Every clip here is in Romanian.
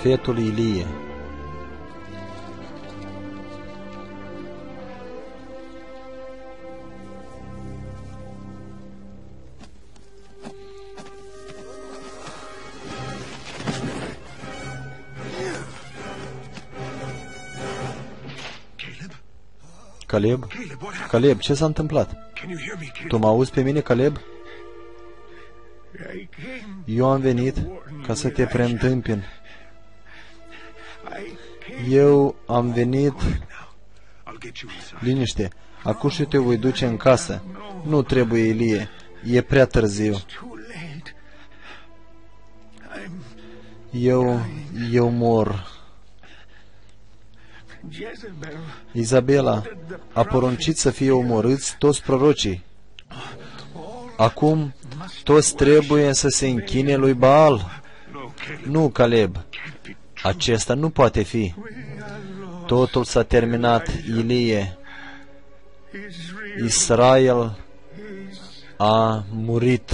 Profetul Ilie Caleb? Caleb, ce s-a întâmplat? Tu mă auzi pe mine, Caleb? Eu am venit ca să te preîntâmpin. Eu am venit... Liniște. Acum și te voi duce în casă. Nu trebuie, Ilie. E prea târziu. Eu... Eu mor. Izabela a poruncit să fie omorâți toți prorocii. Acum toți trebuie să se închine lui Baal. Nu, Caleb. Acesta nu poate fi. Totul s-a terminat, Ilie. Israel a murit.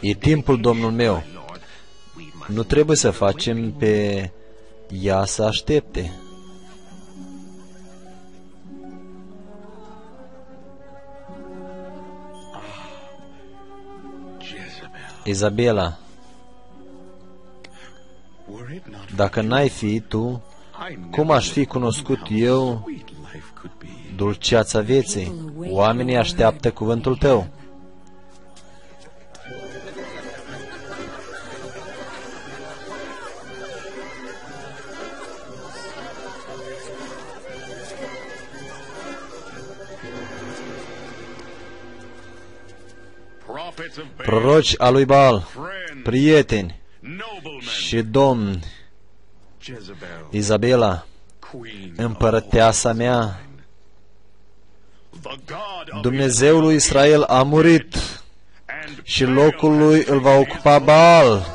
E timpul, Domnul meu. Nu trebuie să facem pe ea să aștepte. Izabela, dacă n-ai fi tu, cum aș fi cunoscut eu dulceața vieții? Oamenii așteaptă cuvântul tău. Proroci a lui Baal, prieteni și domni, Izabela, împărăteasa mea, Dumnezeul lui Israel a murit și locul lui îl va ocupa Baal.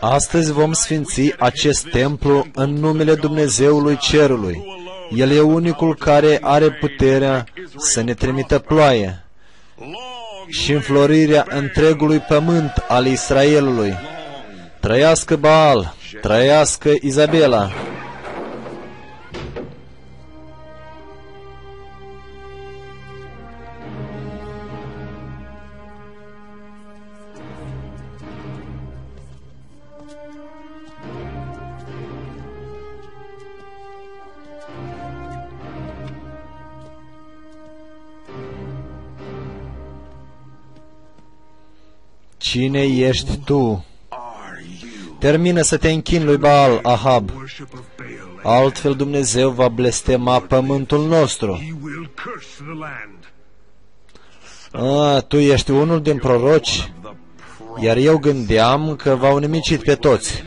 Astăzi vom sfinți acest templu în numele Dumnezeului Cerului. El e unicul care are puterea să ne trimită ploaie și înflorirea întregului pământ al Israelului. Trăiască Baal, trăiască Izabela! Cine ești tu? Termină să te închini lui Baal, Ahab. Altfel Dumnezeu va blestema pământul nostru. A, tu ești unul din proroci, iar eu gândeam că v-au nimicit pe toți.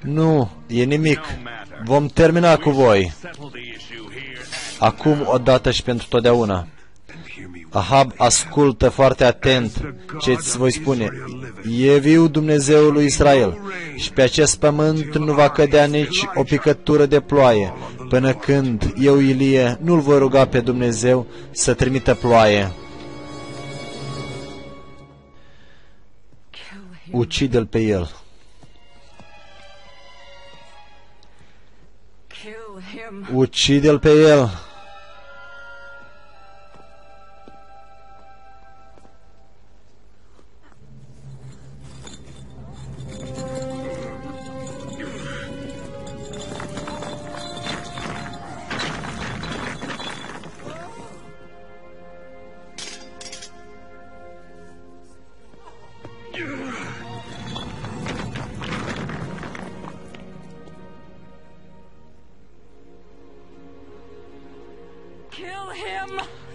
Nu, e nimic. Vom termina cu voi. Acum, odată și pentru totdeauna. Ahab ascultă foarte atent ce îți voi spune. E viu Dumnezeul lui Israel și pe acest pământ nu va cădea nici o picătură de ploaie, până când eu, Ilie, nu-L voi ruga pe Dumnezeu să trimită ploaie. Ucide-l pe el. Ucide-l pe el.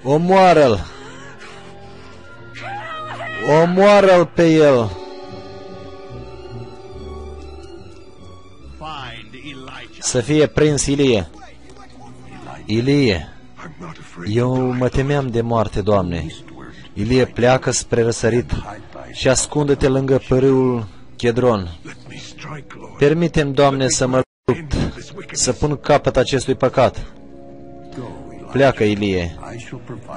Omoară-l! Omoară-l pe el! Să fie prins Ilie. Ilie, eu mă temeam de moarte, Doamne. Ilie pleacă spre răsărit și ascunde-te lângă pârâul Chedron. Permitem, Doamne, să mă lupt, să pun capăt acestui păcat. Pleacă, Ilie.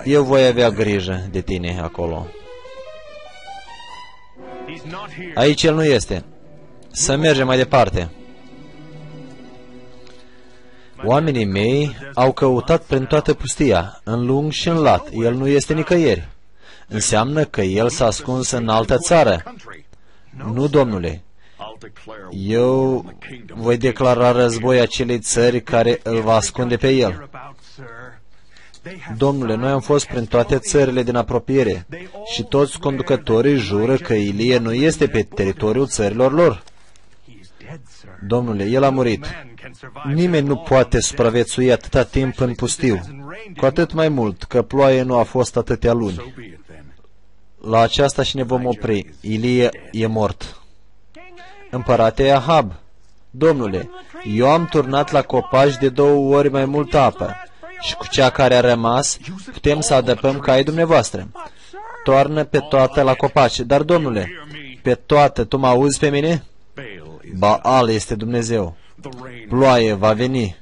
Eu voi avea grijă de tine acolo. Aici el nu este. Să mergem mai departe. Oamenii mei au căutat prin toată pustia, în lung și în lat. El nu este nicăieri. Înseamnă că el s-a ascuns în altă țară. Nu, domnule. Eu voi declara război acelei țări care îl va ascunde pe el. Domnule, noi am fost prin toate țările din apropiere și toți conducătorii jură că Ilie nu este pe teritoriul țărilor lor. Domnule, el a murit. Nimeni nu poate supraviețui atâta timp în pustiu, cu atât mai mult că ploaie nu a fost atâtea luni. La aceasta și ne vom opri. Ilie e mort. Împărate Ahab, Domnule, eu am turnat la copaci de două ori mai multă apă și cu cea care a rămas putem să adăpăm caii dumneavoastră. Toarnă pe toată la copaci. Dar, Domnule, pe toate, tu mă auzi pe mine? Baal este Dumnezeu. Ploaie va veni.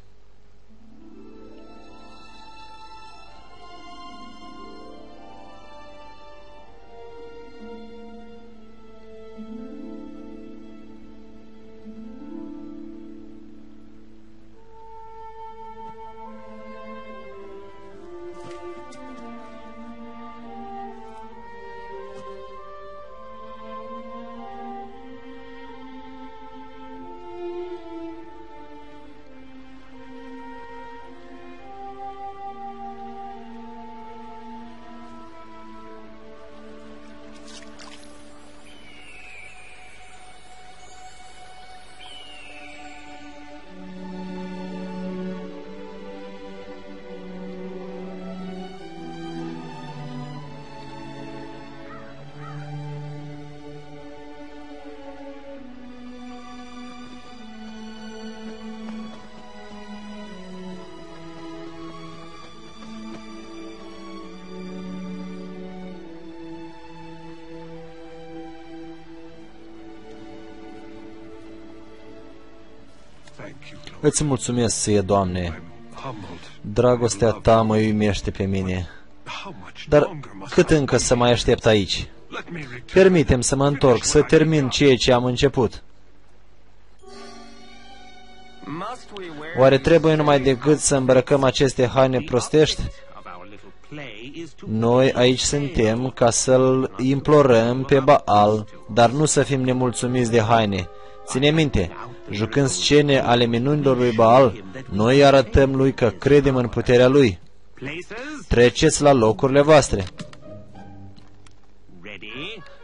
Îți mulțumesc, ție, Doamne. Dragostea Ta mă uimește pe mine. Dar cât încă să mai aștept aici? Permitem să mă întorc, să termin ceea ce am început. Oare trebuie numai decât să îmbrăcăm aceste haine prostești? Noi aici suntem ca să-l implorăm pe Baal, dar nu să fim nemulțumiți de haine. Ține minte, jucând scene ale minunilor lui Baal, noi arătăm lui că credem în puterea lui. Treceți la locurile voastre.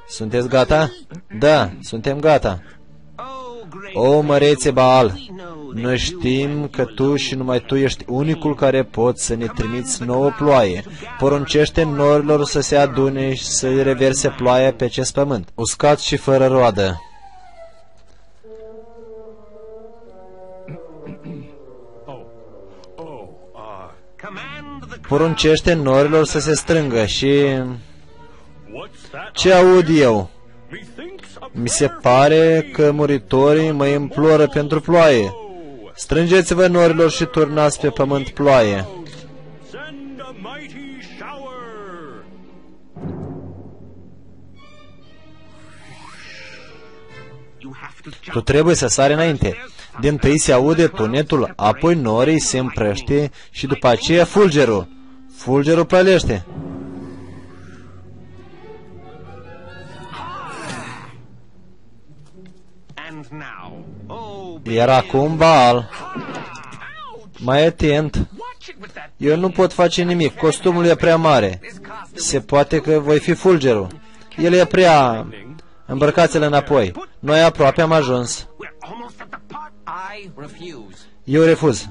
Sunteți gata? Da, suntem gata. O, mărețe Baal, noi știm că tu și numai tu ești unicul care poți să ne trimiți nouă ploaie. Poruncește norilor să se adune și să reverse ploaia pe acest pământ, uscat și fără roadă. Poruncește norilor să se strângă și... Ce aud eu? Mi se pare că muritorii mă imploră pentru ploaie. Strângeți-vă norilor și turnați pe pământ ploaie. Tu trebuie să sari înainte. Din tâi se aude tunetul, apoi norii se împrăște și după aceea fulgerul. Fulgerul pălește. Iar acum Baal. Mai atent. Eu nu pot face nimic. Costumul e prea mare. Se poate că voi fi fulgerul. El e prea... Îmbrăcați-l înapoi. Noi aproape am ajuns. Eu refuz.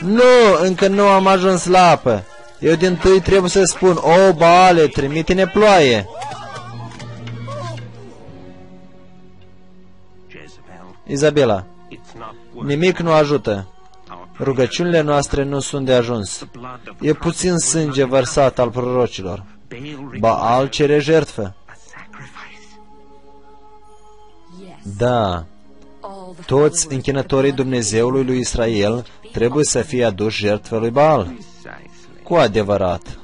Nu, încă nu am ajuns la apă. Eu din tâi trebuie să spun, o, Baale, trimite-ne ploaie. Izabela, nimic nu ajută. Rugăciunile noastre nu sunt de ajuns. E puțin sânge vărsat al prorocilor. Baal cere jertfă. Da, toți închinătorii Dumnezeului lui Israel trebuie să fie aduși jertfă lui Baal. Cu adevărat.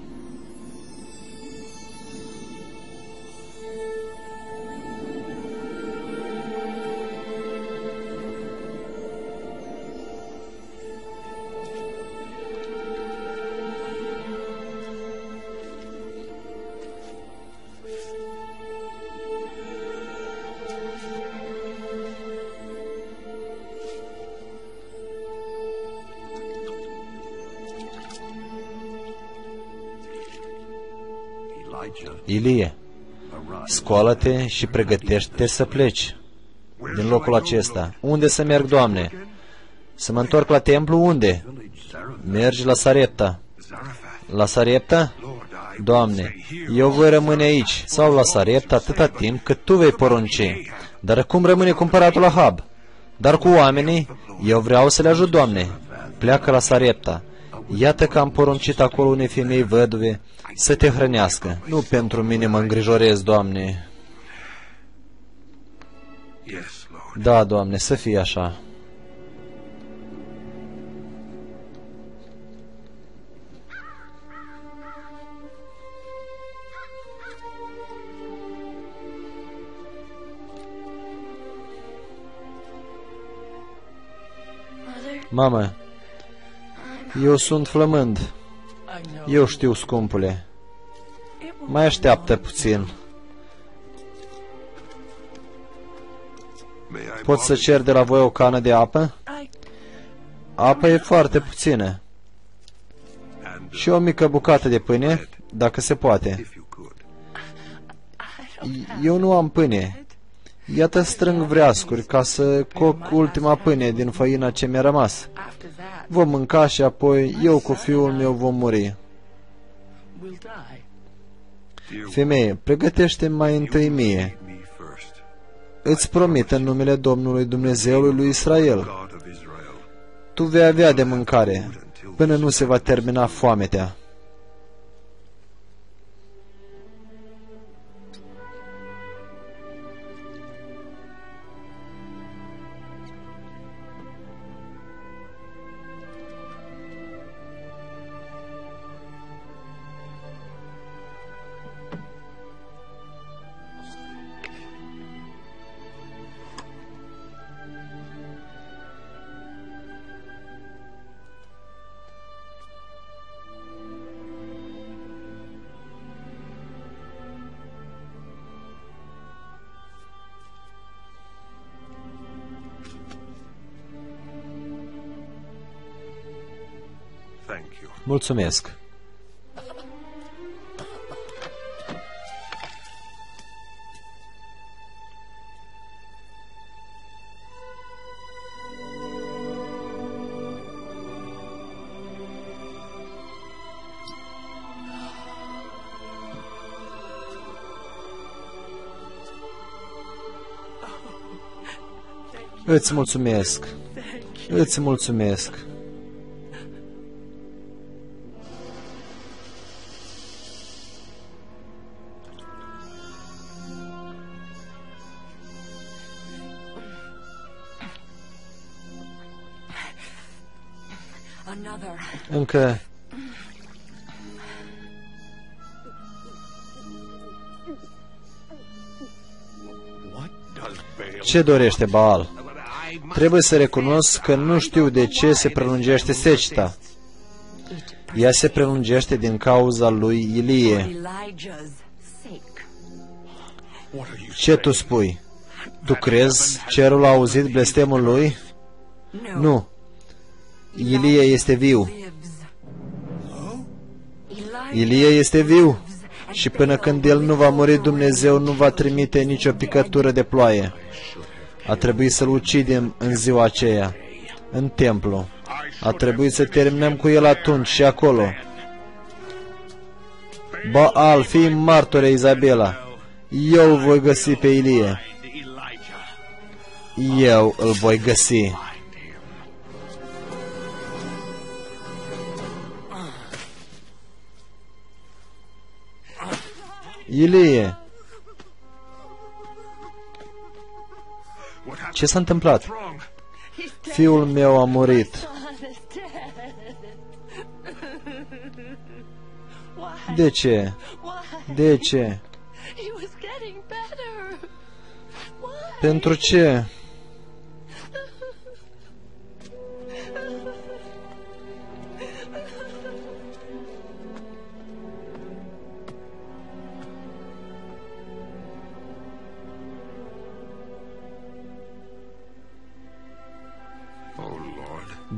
Ilie, scoală-te și pregătește să pleci din locul acesta. Unde să merg, Doamne? Să mă întorc la templu? Unde? Mergi la Sarepta. La Sarepta? Doamne, eu voi rămâne aici sau la Sarepta atâta timp cât Tu vei porunci. Dar cum rămâne cumpăratul la Hab? Dar cu oamenii, eu vreau să le ajut, Doamne. Pleacă la Sarepta. Iată că am poruncit acolo unei femei văduve să te hrănească. Nu pentru mine mă îngrijorez, Doamne. Da, Doamne, să fie așa. Mamă, eu sunt flămând. Eu știu, scumpule. Mai așteaptă puțin. Pot să cer de la voi o cană de apă? Apa e foarte puțină. Și o mică bucată de pâine, dacă se poate. Eu nu am pâine. Iată strâng vreascuri ca să coc ultima pâine din făina ce mi-a rămas. Vom mânca și apoi eu cu fiul meu vom muri. Femeie, pregătește mai întâi mie. Îți promit în numele Domnului Dumnezeului lui Israel. Tu vei avea de mâncare până nu se va termina foametea. Mulțumesc! Îți mulțumesc. Îți mulțumesc. Încă Ce dorește Baal? Trebuie să recunosc că nu știu de ce se prelungește seceta. Ea se prelungește din cauza lui Ilie. Ce tu spui? Tu crezi cerul a auzit blestemul lui? Nu. Ilie este viu. Ilie este viu și până când el nu va muri, Dumnezeu nu va trimite nicio picătură de ploaie. A trebuit să-l ucidem în ziua aceea, în templu. A trebuit să terminăm cu el atunci și acolo. Baal, fii martore, Izabela. Eu voi găsi pe Ilie. Eu îl voi găsi. Ilie, ce s-a întâmplat? Fiul meu a murit. De ce? De ce? Pentru ce?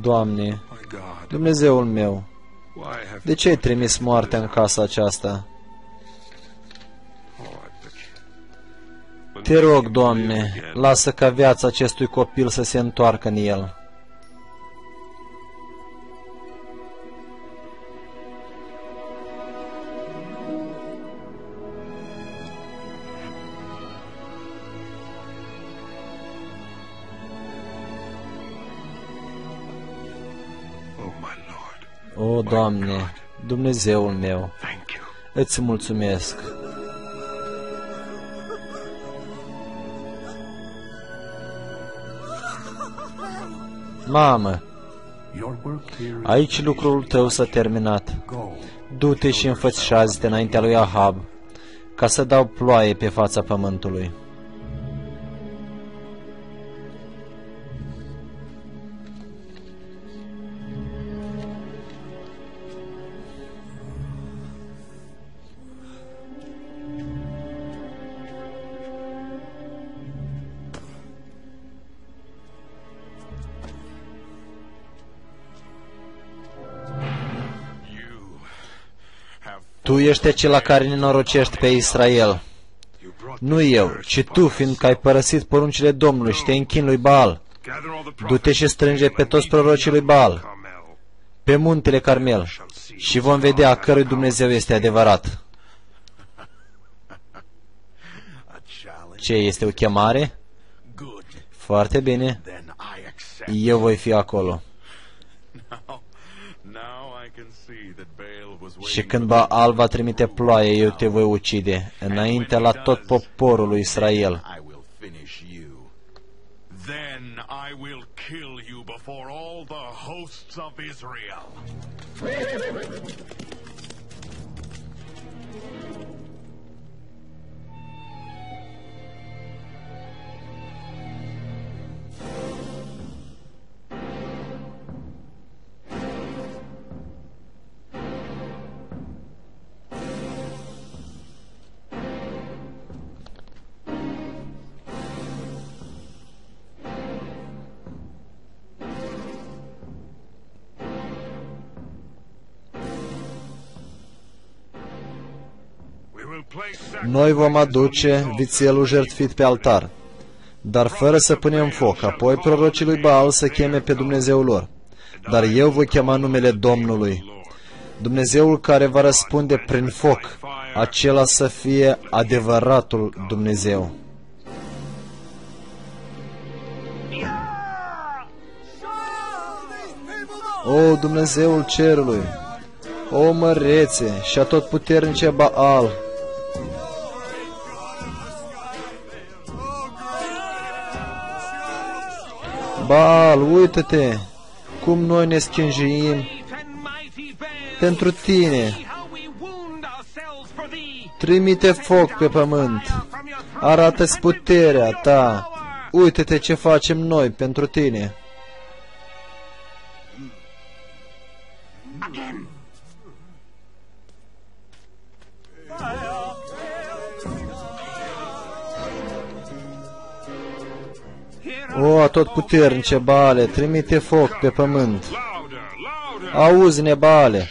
Doamne, Dumnezeul meu, de ce ai trimis moartea în casa aceasta? Te rog, Doamne, lasă ca viața acestui copil să se întoarcă în el. O, Doamne, Dumnezeul meu, îți mulțumesc. Mamă, aici lucrul tău s-a terminat. Du-te și înfățișează-te înaintea lui Ahab, ca să dau ploaie pe fața pământului. Tu ești acela care nenorocești pe Israel. Nu eu, ci tu, fiindcă ai părăsit poruncile Domnului și te închin lui Baal. Du-te și strânge pe toți prorocii lui Baal, pe muntele Carmel, și vom vedea a cărui Dumnezeu este adevărat. Ce este o chemare? Foarte bine. Eu voi fi acolo. Și când Baal va trimite ploaie, eu te voi ucide, înainte la tot poporul lui Israel. Then I will kill you before all the hosts of Israel. Noi vom aduce vițelul jertfit pe altar, dar fără să punem foc, apoi prorocii lui Baal să cheme pe Dumnezeul lor. Dar eu voi chema numele Domnului, Dumnezeul care va răspunde prin foc, acela să fie adevăratul Dumnezeu. O, Dumnezeul cerului, o mărețe și a tot puternice Baal, Baal, uită-te cum noi ne schinjuim pentru tine. Trimite foc pe pământ. Arată-ți puterea ta. Uită-te ce facem noi pentru tine. Atotputernice Baale, trimite foc pe pământ. Auzi-ne, Baale.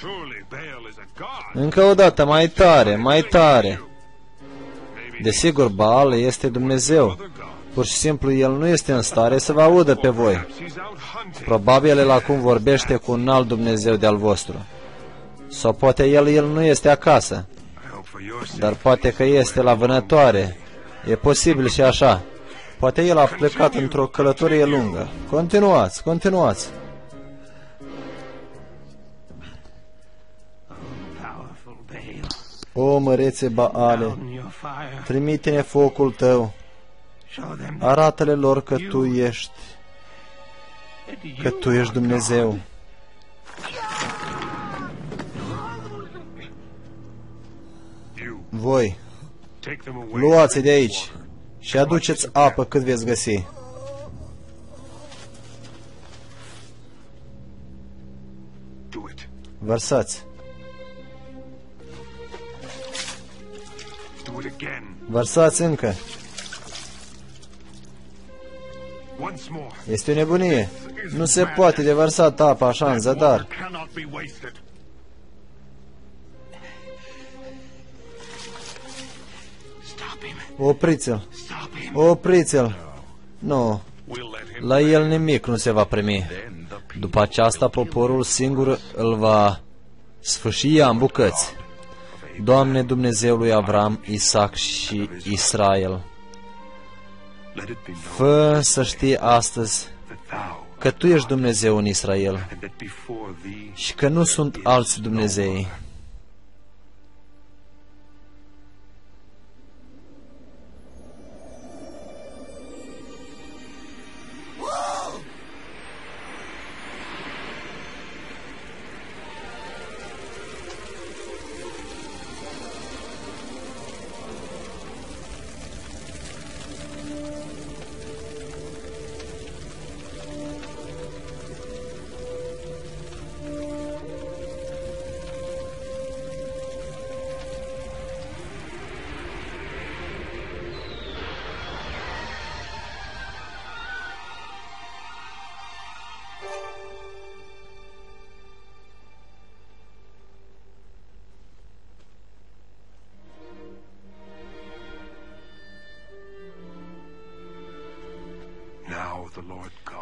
Încă o dată, mai tare, mai tare. Desigur, Baal este Dumnezeu. Pur și simplu, El nu este în stare să vă audă pe voi. Probabil El acum vorbește cu un alt Dumnezeu de-al vostru. Sau poate El, El nu este acasă. Dar poate că este la vânătoare. E posibil și așa. Poate el a plecat într-o călătorie lungă. Continuați, continuați. O mărețe Baale, down your fire. trimite-ne focul tău, Show them arată-le lor că tu ești, that că you tu ești are Dumnezeu. You Voi, take them away. luați de aici și aduceți apă cât veți găsi. Do it. Vărsați, Do it again. vărsați încă. Once more. Este o nebunie. Nu se poate de vărsat apa așa în zadar. Opriți-l, Stop him. opriți-l. Nu, We'll let him. la el nimic nu se va primi. Then the people După aceasta, poporul singur îl va sfârși ea în bucăți. Doamne Dumnezeului Avram, Isaac și Israel, let it be known fă să știi astăzi that thou că Tu ești Dumnezeu în Israel and that before thee și că nu sunt alți Dumnezei.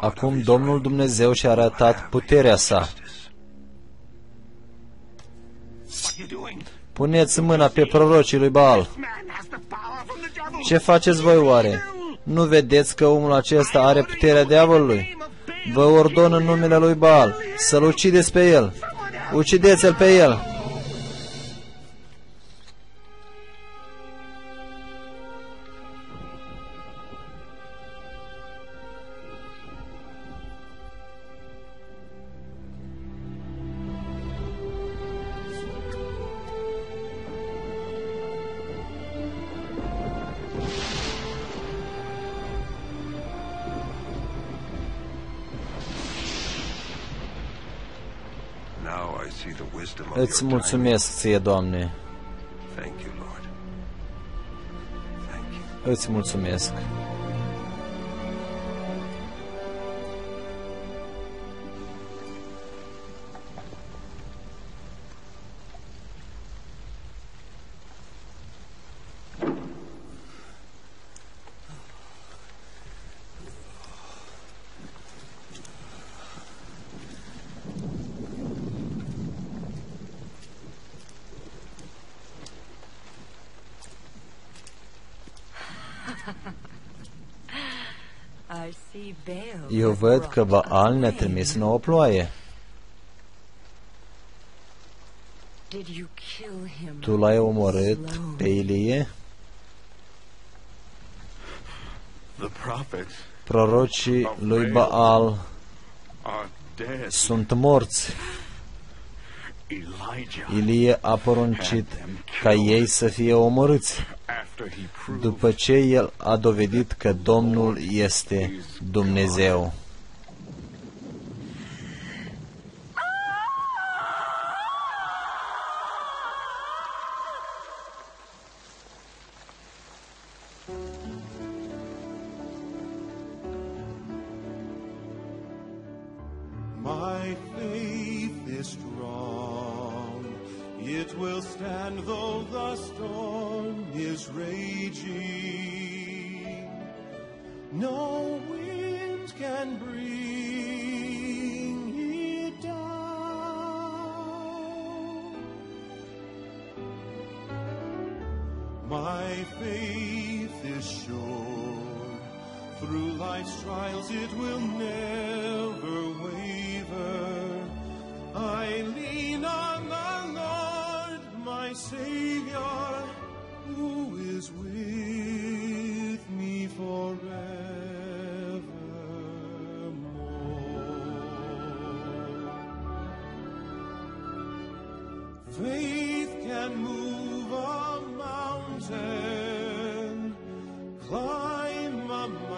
Acum of Domnul Israel Dumnezeu și-a arătat puterea sa. justice. What are you doing? Puneți mâna pe prorocii lui Baal. Man has the power from the devil. Ce faceți voi oare? Nu vedeți că omul acesta are puterea diavolului? Vă ordon în numele lui Baal să-l ucideți pe el. Ucideți-l pe el. Îți your mulțumesc ție, Doamne. timing. Thank you, Lord. Thank you. Îți mulțumesc. Văd că Baal ne-a trimis nouă ploaie. Did you kill him? Tu l-ai omorât pe Ilie? The prophets Prorocii lui Baal are dead. sunt morți. Elijah, Ilie a poruncit ca ei să fie omorâți, after he proved după ce el a dovedit că Domnul este Dumnezeu. It will stand though the storm is raging. No wind can bring it down. My faith is sure. Through life's trials it will never waver. Savior who is with me forevermore. Faith can move a mountain, climb a mountain